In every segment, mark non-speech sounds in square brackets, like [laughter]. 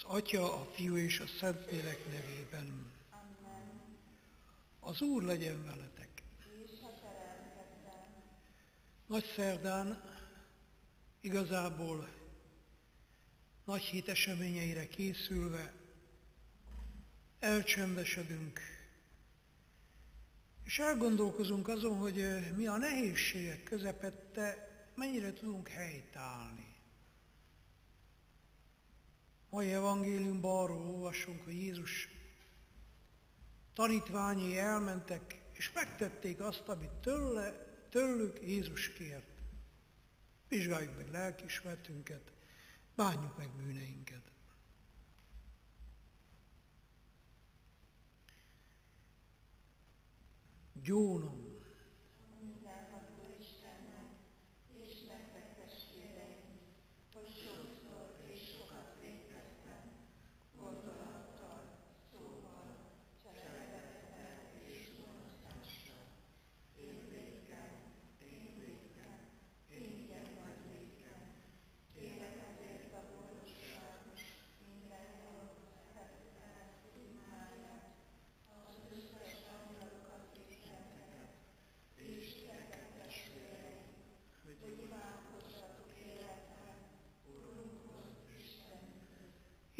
Az Atya, a Fiú és a Szentlélek nevében. Az Úr legyen veletek. Nagy szerdán igazából nagy hét eseményeire készülve elcsendesedünk, és elgondolkozunk azon, hogy mi a nehézségek közepette mennyire tudunk helytállni. Mai evangéliumban arról olvasunk, hogy Jézus tanítványai elmentek, és megtették azt, amit tőle, tőlük Jézus kért. Vizsgáljuk meg lelkismertünket, bánjuk meg bűneinket. Gyónom,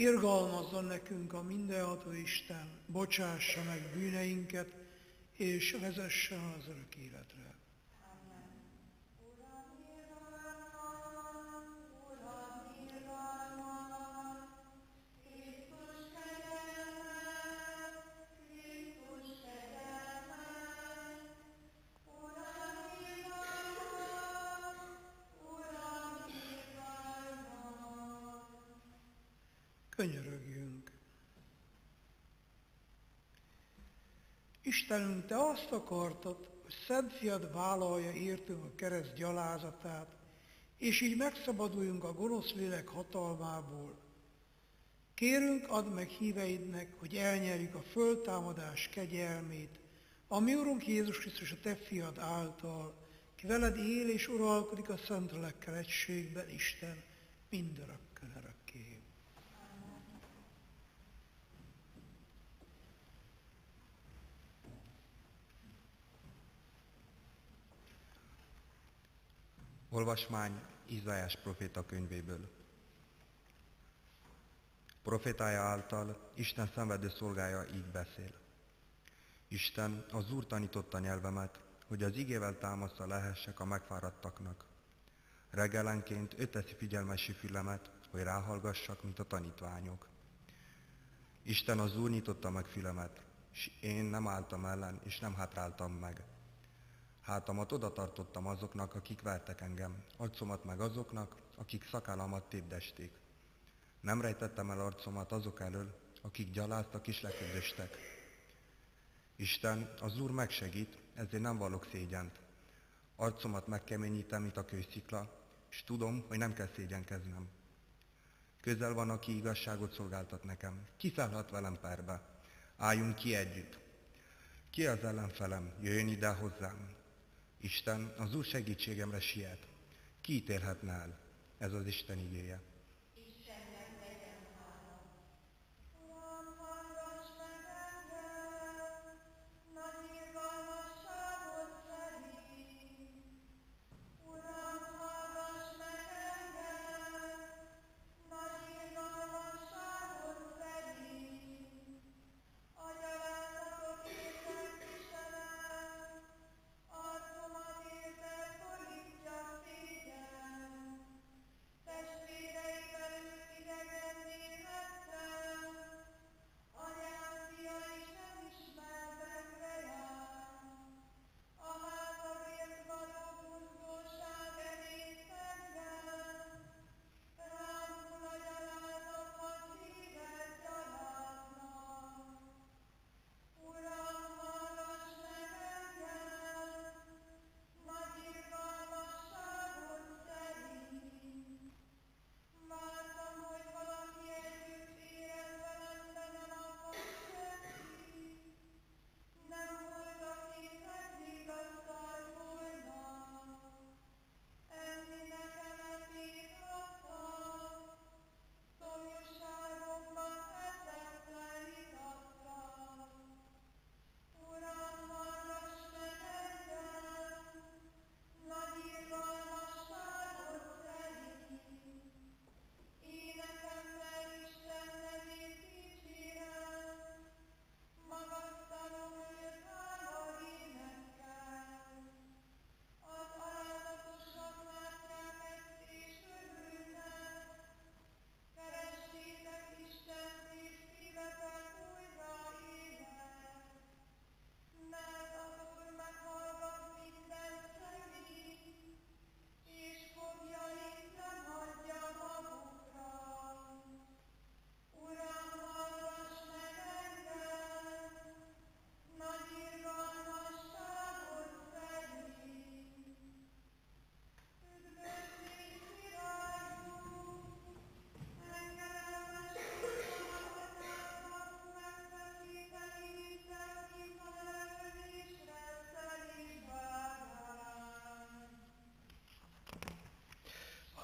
Irgalmazzon nekünk a mindenható Isten, bocsássa meg bűneinket, és vezesse az örök életre. Istenünk, Te azt akartad, hogy Szent Fiad vállalja értünk a kereszt gyalázatát, és így megszabaduljunk a gonosz lélek hatalmából. Kérünk, add meg híveidnek, hogy elnyerjük a föltámadás kegyelmét, a mi Urunk Jézus Krisztus a Te fiad által, ki veled él és uralkodik a Szentlélekkel egységben, Isten, mindörökkön örökké. Olvasmány Izaiás proféta könyvéből. Profétája által Isten szenvedő szolgája így beszél. Isten az Úr tanította nyelvemet, hogy az igével támaszta lehessek a megfáradtaknak. Reggelenként ő teszi figyelmesi fülemet, hogy ráhallgassak, mint a tanítványok. Isten az Úr nyitotta meg fülemet, és én nem álltam ellen, és nem hátráltam meg, Hátamat oda tartottam azoknak, akik vertek engem, arcomat meg azoknak, akik szakállamat tépdesték. Nem rejtettem el arcomat azok elől, akik gyaláztak és leködöstek. Isten, az Úr megsegít, ezért nem vallok szégyent. Arcomat megkeményítem, mint a kőszikla, és tudom, hogy nem kell szégyenkeznem. Közel van, aki igazságot szolgáltat nekem. Ki szállhat velem perbe? Álljunk ki együtt. Ki az ellenfelem? Jöjjön ide hozzám. Isten az Úr segítségemre siet. Ki ítélhetne el? Ez az Isten igéje.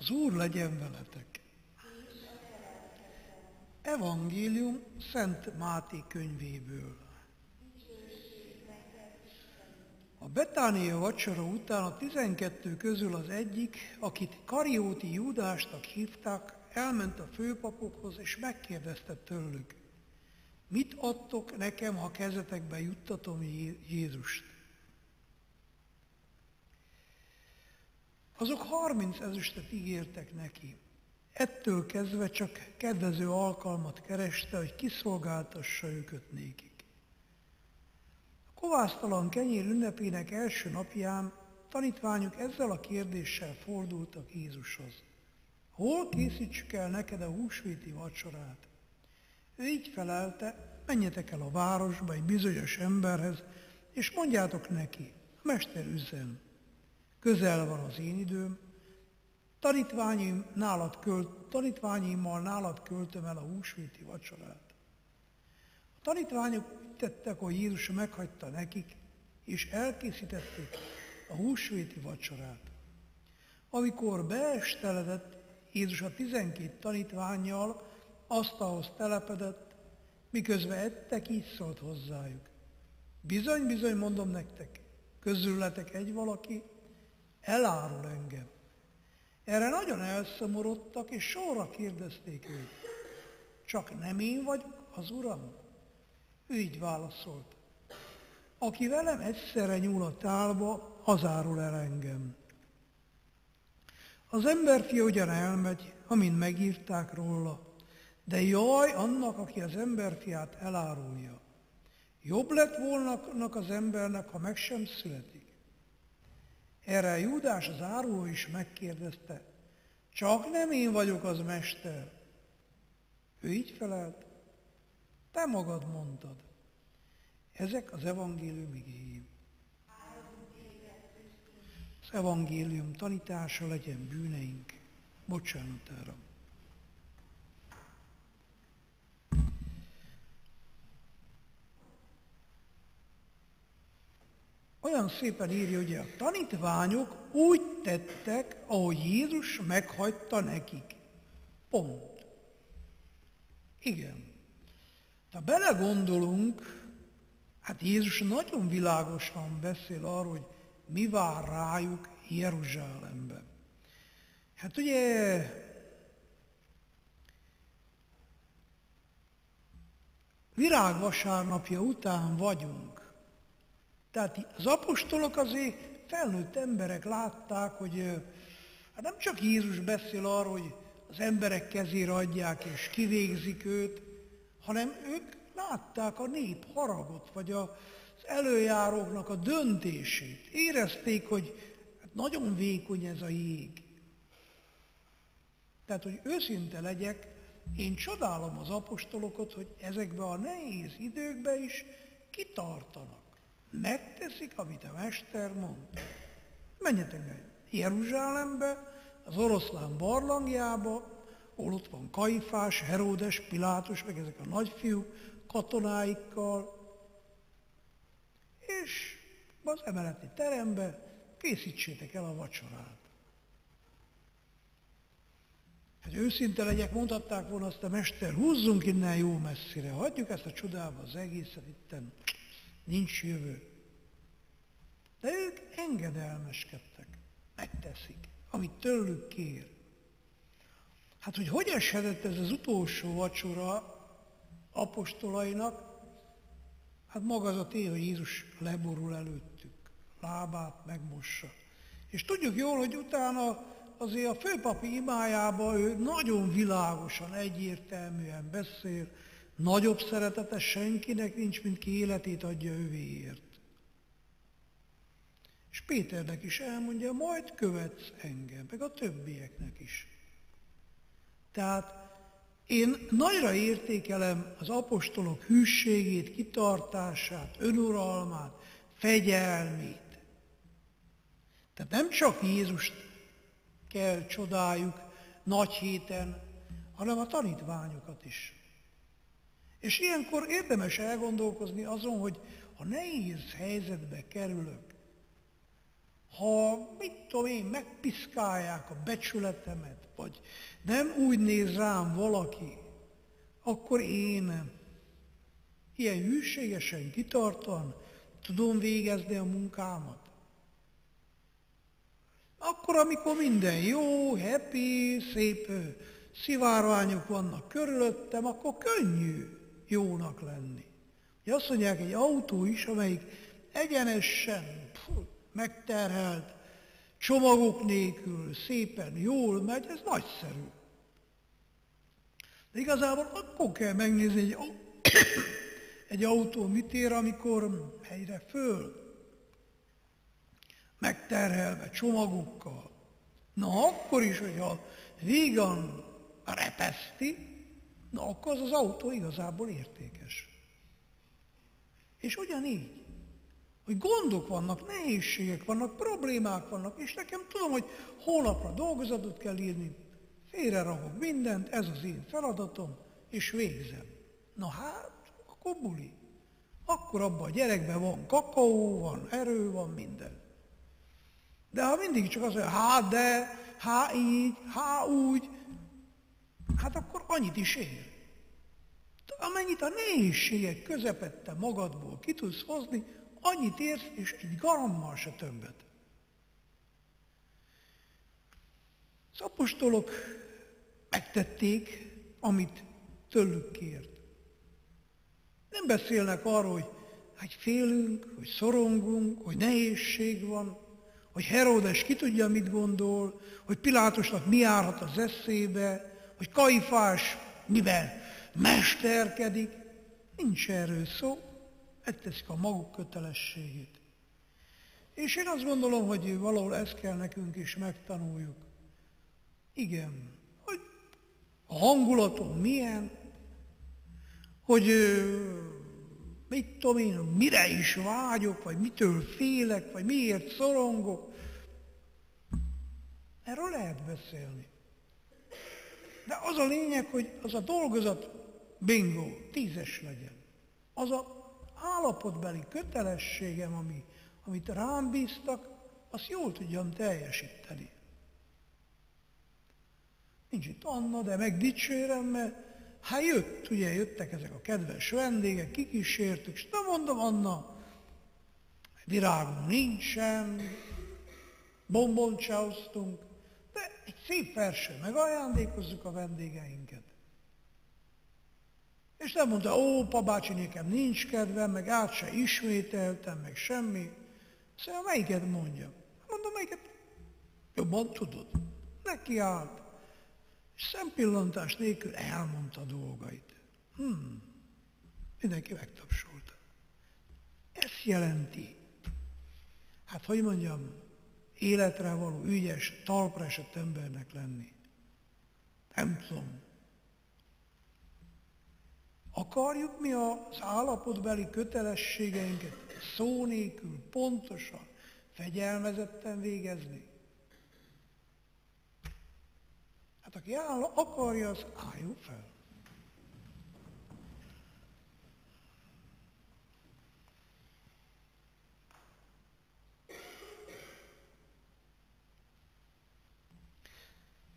Az Úr legyen veletek. Evangélium Szent Máté könyvéből. A Betánia vacsora után a tizenkettő közül az egyik, akit Karióti Júdásnak hívták, elment a főpapokhoz, és megkérdezte tőlük, mit adtok nekem, ha kezetekbe juttatom Jézust? Azok harminc ezüstet ígértek neki. Ettől kezdve csak kedvező alkalmat kereste, hogy kiszolgáltassa őket nékik. A kovásztalan kenyér ünnepének első napján tanítványok ezzel a kérdéssel fordultak Jézushoz. Hol készítsük el neked a húsvéti vacsorát? Ő így felelte, menjetek el a városba egy bizonyos emberhez, és mondjátok neki, a mester üzen, közel van az én időm, tanítványim nálad költ, tanítványimmal nálad költöm el a húsvéti vacsorát. A tanítványok tettek, hogy Jézus meghagyta nekik, és elkészítették a húsvéti vacsorát. Amikor beesteledett, Jézus a tizenkét tanítványjal asztalhoz telepedett, miközben ettek, így szólt hozzájuk. Bizony, bizony, mondom nektek, közülletek egy valaki, elárul engem. Erre nagyon elszomorodtak, és sorra kérdezték őt. Csak nem én vagyok az Uram? Ő így válaszolt. Aki velem egyszerre nyúl a tálba, az árul el engem. Az emberfia ugyan elmegy, amint megírták róla, de jaj annak, aki az emberfiát elárulja. Jobb lett volna az embernek, ha meg sem születik. Erre Júdás az áruló is megkérdezte, csak nem én vagyok az mester. Ő így felelt, te magad mondtad. Ezek az evangélium igényim. Az evangélium tanítása legyen bűneink bocsánatára. Olyan szépen írja, hogy a tanítványok úgy tettek, ahogy Jézus meghagyta nekik. Pont. Igen. Ha belegondolunk, hát Jézus nagyon világosan beszél arról, hogy mi vár rájuk Jeruzsálemben. Hát ugye virágvasárnapja után vagyunk. Tehát az apostolok azért felnőtt emberek látták, hogy hát nem csak Jézus beszél arról, hogy az emberek kezére adják és kivégzik őt, hanem ők látták a nép haragot, vagy az előjáróknak a döntését. Érezték, hogy hát nagyon vékony ez a jég. Tehát, hogy őszinte legyek, én csodálom az apostolokat, hogy ezekbe a nehéz időkbe is kitartanak. Megteszik, amit a Mester mond. Menjetek meg Jeruzsálembe, az oroszlán barlangjába, ahol ott van Kaifás, Heródes, Pilátus, meg ezek a nagyfiúk katonáikkal, és az emeleti terembe készítsétek el a vacsorát. Hát őszinte legyek, mondhatták volna azt a mester, húzzunk innen jó messzire, hagyjuk ezt a csodába az egészet, itten nincs jövő. De ők engedelmeskedtek, megteszik, amit tőlük kér. Hát, hogy hogy eshetett ez az utolsó vacsora apostolainak, hát maga az a tény, hogy Jézus leborul előttük, lábát megmossa. És tudjuk jól, hogy utána azért a főpapi imájában ő nagyon világosan, egyértelműen beszél, nagyobb szeretete senkinek nincs, mint ki életét adja ővéért. És Péternek is elmondja, majd követsz engem, meg a többieknek is. Tehát én nagyra értékelem az apostolok hűségét, kitartását, önuralmát, fegyelmét. Tehát nem csak Jézust kell csodáljuk nagy héten, hanem a tanítványokat is. És ilyenkor érdemes elgondolkozni azon, hogy ha nehéz helyzetbe kerülök, ha, mit tudom én, megpiszkálják a becsületemet, vagy nem úgy néz rám valaki, akkor én ilyen hűségesen, kitartan tudom végezni a munkámat. Akkor, amikor minden jó, happy, szép szivárványok vannak körülöttem, akkor könnyű jónak lenni. Ugye azt mondják, egy autó is, amelyik egyenesen megterhelt, csomagok nélkül, szépen, jól megy, ez nagyszerű. De igazából akkor kell megnézni egy, [coughs] egy autó mit ér, amikor helyre föl, megterhelve csomagokkal. Na akkor is, hogyha vígan repeszti, na akkor az az autó igazából értékes. És ugyanígy, hogy gondok vannak, nehézségek vannak, problémák vannak, és nekem tudom, hogy holnapra dolgozatot kell írni, félre ragok mindent, ez az én feladatom, és végzem. Na hát, akkor buli. Akkor abban a gyerekben van kakaó, van erő, van minden. De ha mindig csak az, hogy hát de, há így, há úgy, hát akkor annyit is ér. Amennyit a nehézségek közepette magadból ki tudsz hozni, annyit érsz, és egy garammal se többet. Az apostolok megtették, amit tőlük kért. Nem beszélnek arról, hogy hát félünk, hogy szorongunk, hogy nehézség van, hogy Heródes ki tudja, mit gondol, hogy Pilátusnak mi járhat az eszébe, hogy Kaifás mivel mesterkedik. Nincs erről szó, megteszik a maguk kötelességét. És én azt gondolom, hogy valahol ezt kell nekünk is megtanuljuk. Igen, hogy a hangulatom milyen, hogy mit tudom én, mire is vágyok, vagy mitől félek, vagy miért szorongok. Erről lehet beszélni. De az a lényeg, hogy az a dolgozat bingo, tízes legyen. Az a állapotbeli kötelességem, ami, amit rám bíztak, azt jól tudjam teljesíteni. Nincs itt Anna, de megdicsérem, mert hát jött, ugye jöttek ezek a kedves vendégek, kikísértük, és nem mondom, Anna, virágunk nincsen, bomboncsáoztunk, de egy szép versen megajándékozzuk a vendégeinket. És nem mondta, ó, papácsi, nekem nincs kedvem, meg át se ismételtem, meg semmi. Szóval melyiket mondja? Mondom, melyiket jobban tudod. Neki állt. És szempillantás nélkül elmondta dolgait. Hmm. Mindenki megtapsolta. Ezt jelenti. Hát, hogy mondjam, életre való, ügyes, talpra esett embernek lenni. Nem tudom. Akarjuk mi az állapotbeli kötelességeinket szó nélkül, pontosan, fegyelmezetten végezni? Hát aki áll, akarja, az álljon fel.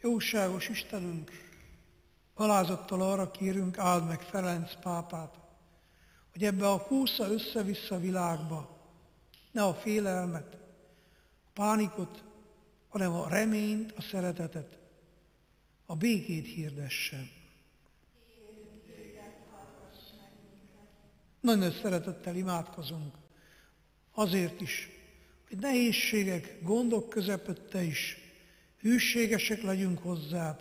Jóságos Istenünk, alázattal arra kérünk, áld meg Ferenc pápát, hogy ebbe a kúsza össze-vissza világba ne a félelmet, a pánikot, hanem a reményt, a szeretetet, a békét hirdessen. Nagyon szeretettel imádkozunk azért is, hogy nehézségek, gondok közepette is hűségesek legyünk hozzá,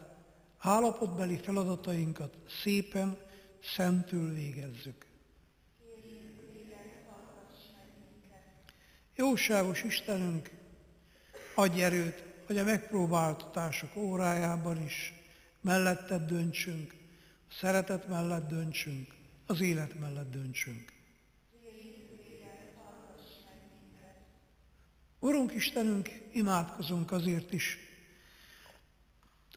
állapotbeli feladatainkat szépen, szentül végezzük. Jóságos Istenünk, adj erőt, hogy a megpróbáltatások órájában is melletted döntsünk, a szeretet mellett döntsünk, az élet mellett döntsünk. Urunk Istenünk, imádkozunk azért is,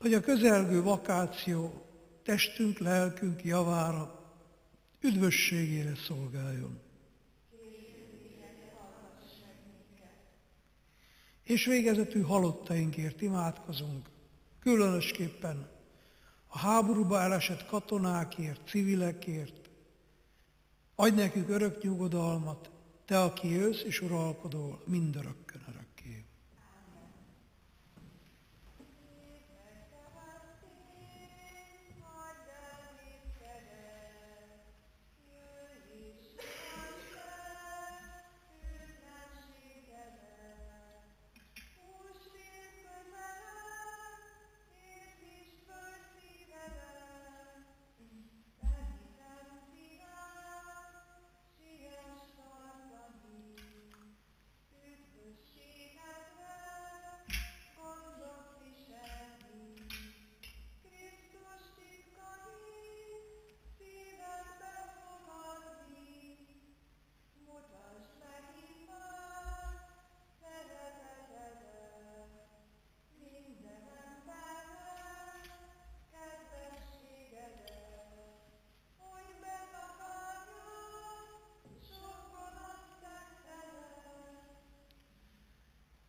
hogy a közelgő vakáció testünk, lelkünk javára, üdvösségére szolgáljon. És végezetül halottainkért imádkozunk, különösképpen a háborúba elesett katonákért, civilekért. Adj nekük örök nyugodalmat, te, aki jössz és uralkodol mindörökkön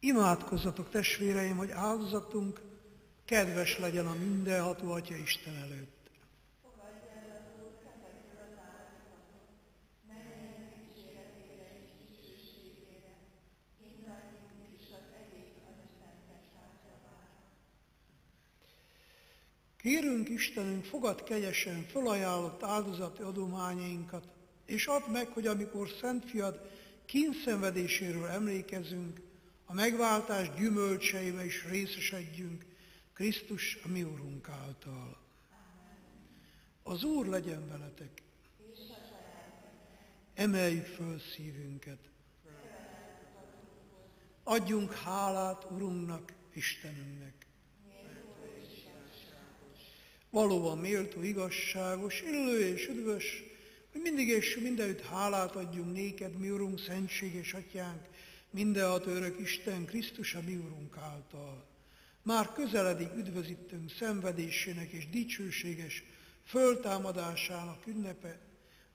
Imádkozzatok testvéreim, hogy áldozatunk kedves legyen a mindenható Atya Isten előtt. Kérünk Istenünk, fogad kegyesen fölajánlott áldozati adományainkat, és add meg, hogy amikor Szent Fiad kínszenvedéséről emlékezünk, a megváltás gyümölcseibe is részesedjünk Krisztus a mi Urunk által. Az Úr legyen veletek. Emeljük föl szívünket. Adjunk hálát Urunknak, Istenünknek. Valóban méltó, igazságos, illő és üdvös, hogy mindig és mindenütt hálát adjunk néked, mi Urunk, szentséges atyánk, mindenható örök Isten Krisztus a mi Urunk által. Már közeledik üdvözítőnk szenvedésének és dicsőséges föltámadásának ünnepe,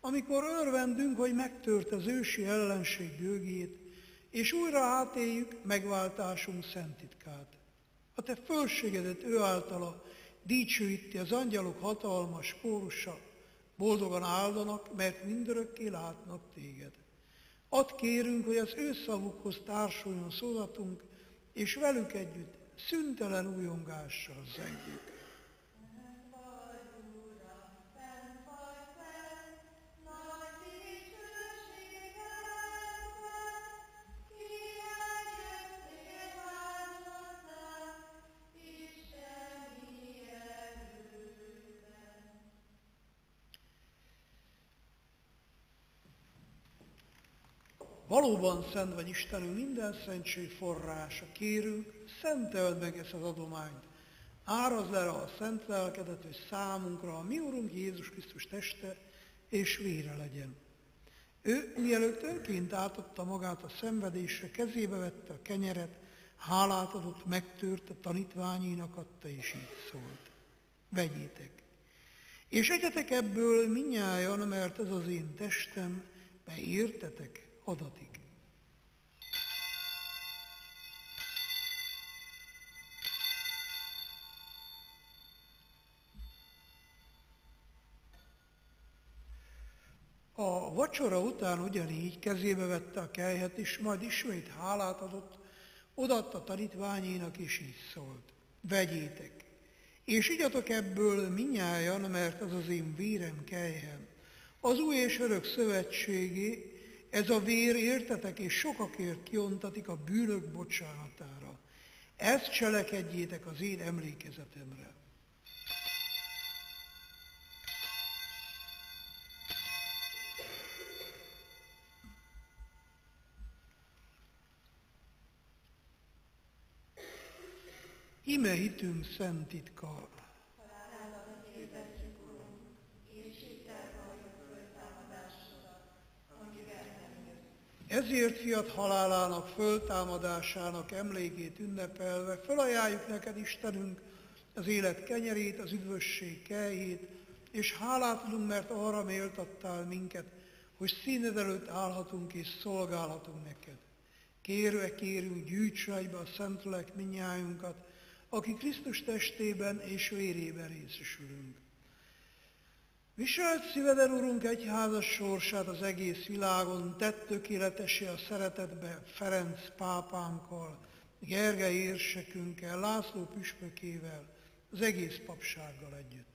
amikor örvendünk, hogy megtört az ősi ellenség gőgét, és újra átéljük megváltásunk szentitkát. A te fölségedet ő általa dicsőíti az angyalok hatalmas kórusa, boldogan áldanak, mert mindörökké látnak téged. Add kérünk, hogy az ő szavukhoz társuljon szólatunk, és velük együtt szüntelen újongással zengjük. Valóban szent vagy Istenünk, minden szentség forrása. Kérünk, szenteld meg ezt az adományt. Áraz le a szent lelkedet, hogy számunkra a mi Urunk Jézus Krisztus teste és vére legyen. Ő, mielőtt önként átadta magát a szenvedésre, kezébe vette a kenyeret, hálát adott, megtört, a tanítványinak adta, és így szólt. Vegyétek. És egyetek ebből minnyájan, mert ez az én testem, beértetek adatik. A vacsora után ugyanígy kezébe vette a kelyhet, és majd ismét hálát adott, odaadta tanítványénak, és így szólt. Vegyétek, és igyatok ebből minnyájan, mert az az én vérem kelyhem, az új és örök szövetségé, ez a vér értetek és sokakért kiontatik a bűnök bocsánatára. Ezt cselekedjétek az én emlékezetemre. Ime hitünk szent titka, Ezért fiat halálának, föltámadásának emlékét ünnepelve felajánljuk neked, Istenünk, az élet kenyerét, az üdvösség kejét, és hálát adunk, mert arra méltattál minket, hogy színed előtt állhatunk és szolgálhatunk neked. Kérve kérünk, gyűjts egybe a Szentlélek minnyájunkat, aki Krisztus testében és vérében részesülünk. Viselt szíveden, Urunk, egyházas sorsát az egész világon, tett tökéletesé a szeretetbe Ferenc pápánkkal, Gergely érsekünkkel, László püspökével, az egész papsággal együtt.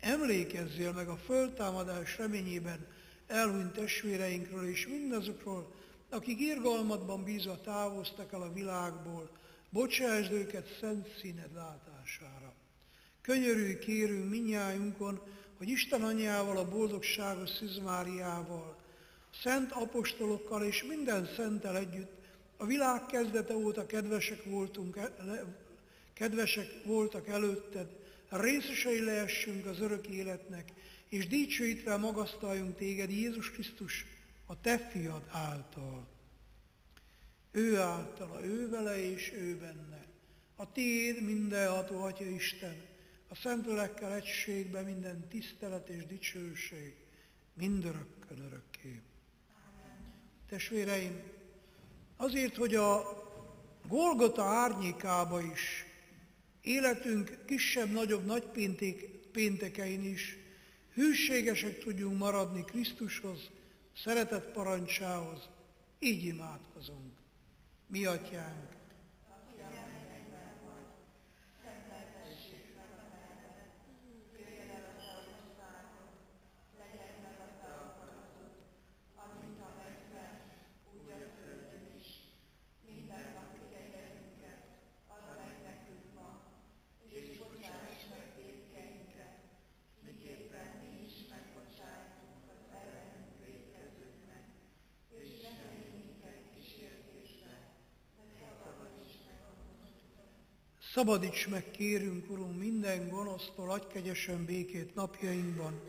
Emlékezzél meg a föltámadás reményében elhunyt testvéreinkről és mindazokról, akik irgalmatban bízva távoztak el a világból, bocsásd őket szent színed látására. Könyörülj kérünk minnyájunkon, hogy Isten anyjával, a boldogságos Szizmáriával, szent apostolokkal és minden szentel együtt a világ kezdete óta kedvesek voltunk, kedvesek voltak előtted, részesei lehessünk az örök életnek, és dicsőítve magasztaljunk téged Jézus Krisztus, a te fiad által. Ő általa, ő vele és ő benne. A tiéd mindenható Atya Isten, a Szentlélekkel egységben minden tisztelet és dicsőség, mindörökkön örökké. Testvéreim, azért, hogy a Golgota árnyékába is, életünk kisebb-nagyobb nagy péntekein is hűségesek tudjunk maradni Krisztushoz, szeretett parancsához, így imádkozunk. Mi atyánk, Szabadíts meg, kérünk, Urunk, minden gonosztól, adj kegyesen békét napjainkban,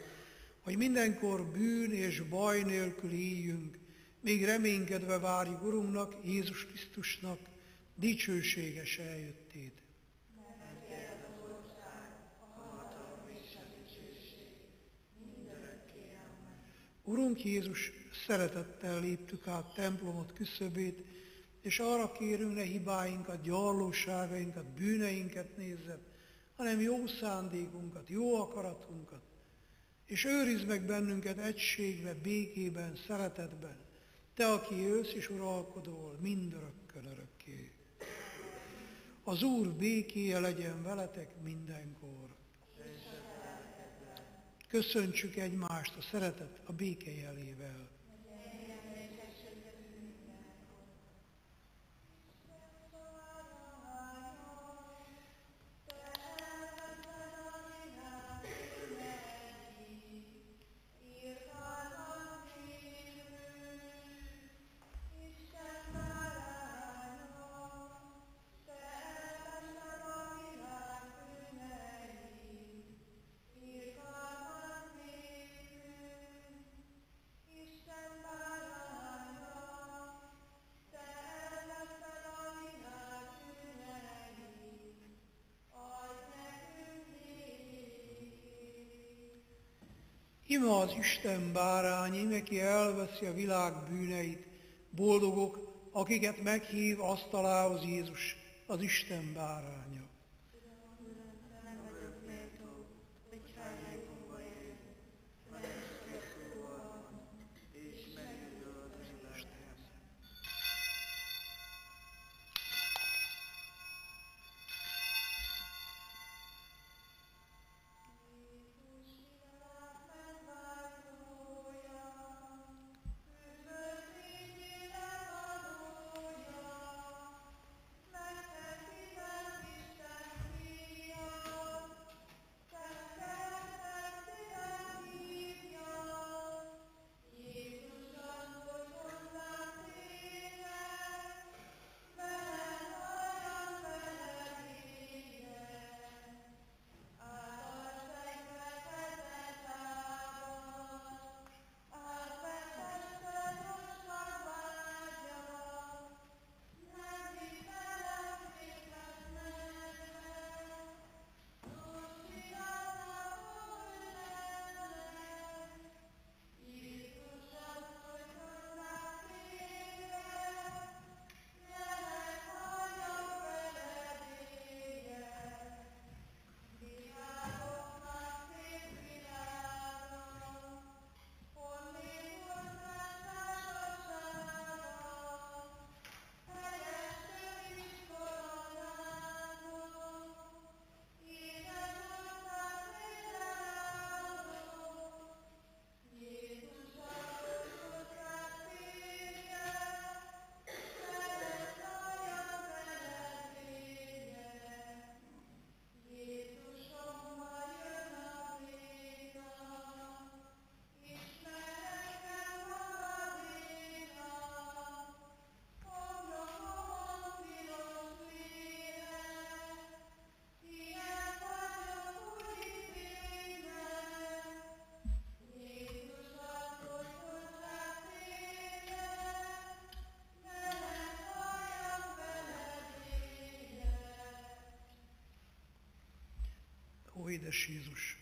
hogy mindenkor bűn és baj nélkül éljünk, még reménykedve várjuk Urunknak, Jézus Krisztusnak dicsőséges eljöttét. Urunk Jézus, szeretettel léptük át templomot küszöbét, és arra kérünk, ne hibáinkat, gyarlóságainkat, bűneinket nézzed, hanem jó szándékunkat, jó akaratunkat, és őrizd meg bennünket egységbe, békében, szeretetben, te, aki jössz és uralkodol mindörökkön örökké. Az Úr békéje legyen veletek mindenkor. Köszöntsük egymást a szeretet a béke jelével. Ima az Isten bárány, neki elveszi a világ bűneit. Boldogok, akiket meghív asztalához Jézus, az Isten báránya. Édes Jézus!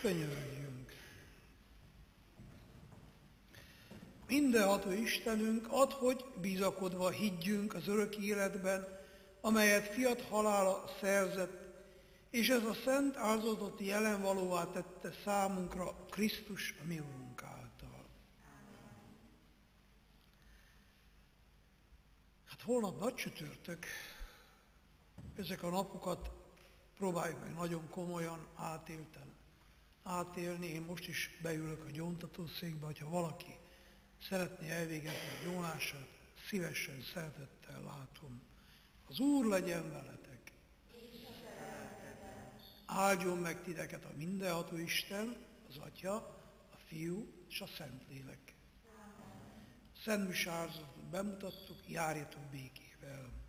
Könyörüljünk! Mindenható Istenünk, ad, hogy bizakodva higgyünk az örök életben, amelyet fiat halála szerzett, és ez a szent áldozatot jelen valóvá tette számunkra Krisztus a mi Urunk által. Hát holnap nagy csütörtök, ezek a napokat próbáljuk meg nagyon komolyan átélten átélni. Én most is beülök a gyóntatószékbe, hogyha valaki szeretné elvégezni a gyónását, szívesen, szeretettel látom. Az Úr legyen veletek. Áldjon meg titeket a mindenható Isten, az Atya, a Fiú és a Szentlélek. Szent Misárzatot bemutattuk, járjatok békével.